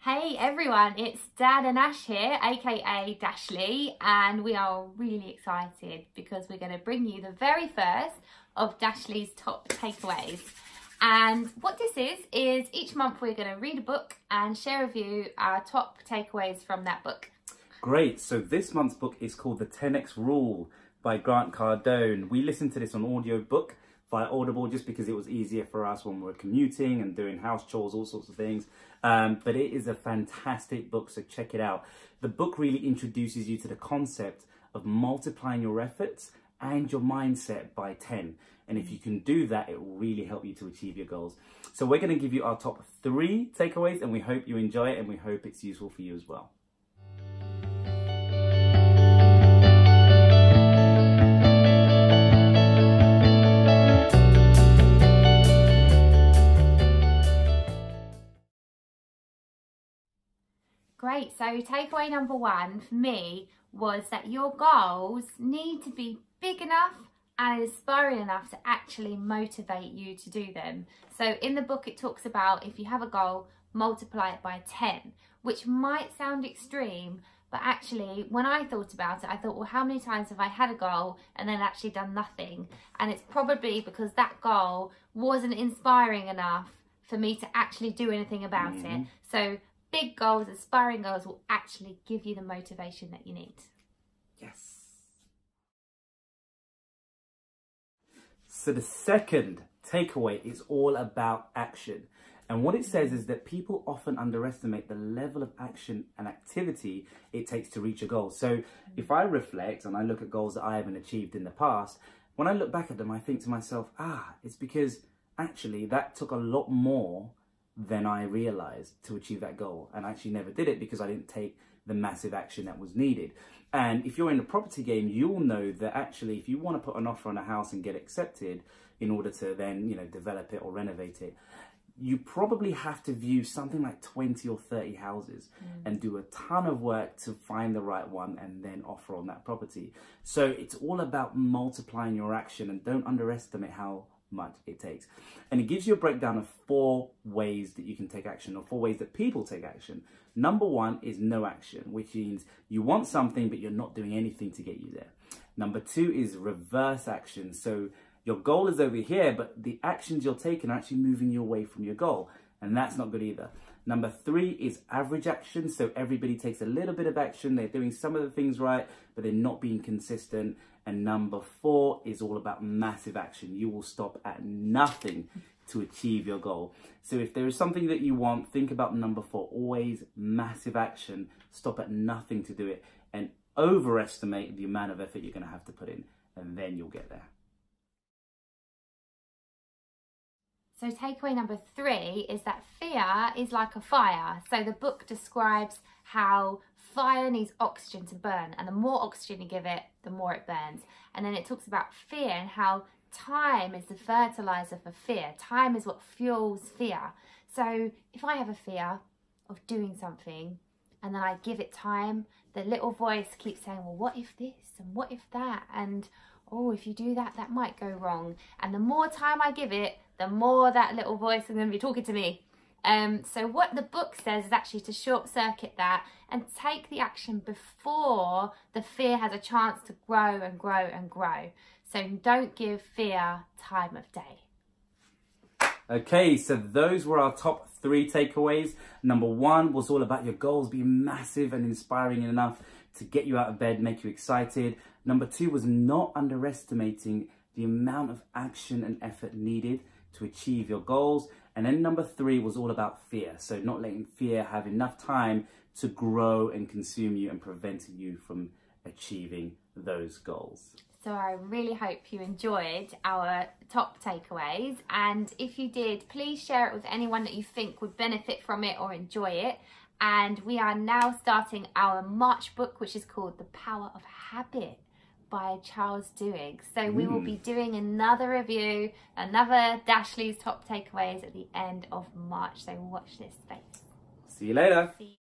Hey everyone, it's Dan and Ash here, aka Dashley, and we are really excited because we're going to bring you the very first of Dashley's top takeaways. And what this is, is each month we're going to read a book and share with you our top takeaways from that book. Great, so this month's book is called The 10X Rule by Grant Cardone. We listened to this on audio book via Audible just because it was easier for us when we were commuting and doing house chores, all sorts of things. Um, but it is a fantastic book, so check it out. The book really introduces you to the concept of multiplying your efforts and your mindset by 10. And if you can do that, it will really help you to achieve your goals. So we're going to give you our top three takeaways and we hope you enjoy it and we hope it's useful for you as well. Great. So takeaway number one for me was that your goals need to be big enough and inspiring enough to actually motivate you to do them. So in the book, it talks about if you have a goal, multiply it by 10, which might sound extreme, but actually when I thought about it, I thought, well, how many times have I had a goal and then actually done nothing? And it's probably because that goal wasn't inspiring enough for me to actually do anything about mm -hmm. it. Mm-hmm. So big goals, aspiring goals will actually give you the motivation that you need. Yes. So the second takeaway is all about action. And what it says is that people often underestimate the level of action and activity it takes to reach a goal. So if I reflect and I look at goals that I haven't achieved in the past, when I look back at them, I think to myself, ah, it's because actually that took a lot more than I realized to achieve that goal. And I actually never did it because I didn't take the massive action that was needed. And if you're in the property game, you'll know that actually if you want to put an offer on a house and get accepted in order to then, you know, develop it or renovate it, you probably have to view something like 20 or 30 houses mm. and do a ton of work to find the right one and then offer on that property. So it's all about multiplying your action and don't underestimate how much it takes. And it gives you a breakdown of four ways that you can take action or four ways that people take action. Number one is no action, which means you want something, but you're not doing anything to get you there. Number two is reverse action. So your goal is over here, but the actions you're taking are actually moving you away from your goal. And that's not good either. Number three is average action. So everybody takes a little bit of action. They're doing some of the things right, but they're not being consistent. And number four is all about massive action. You will stop at nothing to achieve your goal. So if there is something that you want, think about number four, always massive action. Stop at nothing to do it and overestimate the amount of effort you're gonna have to put in and then you'll get there. So takeaway number three is that fear is like a fire. So the book describes how fire needs oxygen to burn and the more oxygen you give it, the more it burns. And then it talks about fear and how time is the fertilizer for fear. Time is what fuels fear. So if I have a fear of doing something and then I give it time, the little voice keeps saying, well, what if this and what if that? And oh, if you do that, that might go wrong. And the more time I give it, the more that little voice is going to be talking to me. Um, so what the book says is actually to short circuit that and take the action before the fear has a chance to grow and grow and grow. So don't give fear time of day. Okay, so those were our top three takeaways. Number one was all about your goals being massive and inspiring enough to get you out of bed, make you excited. Number two was not underestimating the amount of action and effort needed to achieve your goals. And then number three was all about fear. So not letting fear have enough time to grow and consume you and preventing you from achieving those goals. So I really hope you enjoyed our top takeaways. And if you did, please share it with anyone that you think would benefit from it or enjoy it. And we are now starting our March book, which is called The Power of Habit by Charles Duhigg. So we will be mm. doing another review, another Dashley's top takeaways at the end of March. So watch this space. See you later. See